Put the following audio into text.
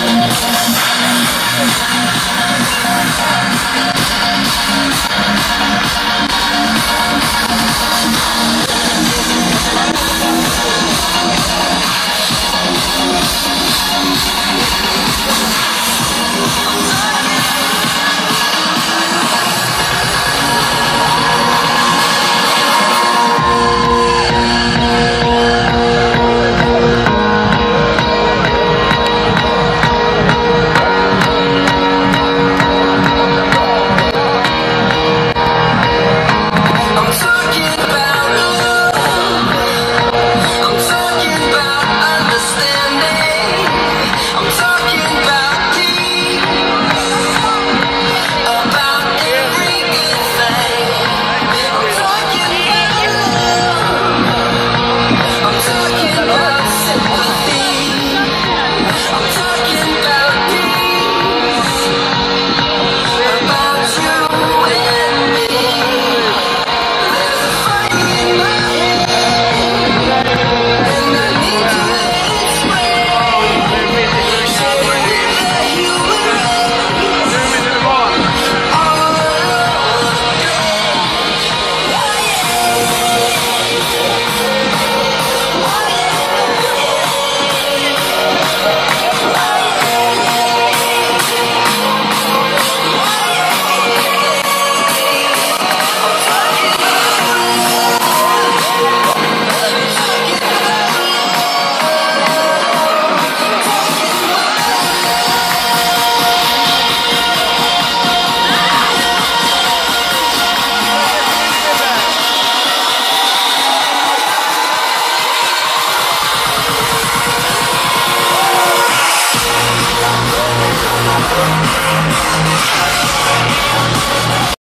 I'm sorry.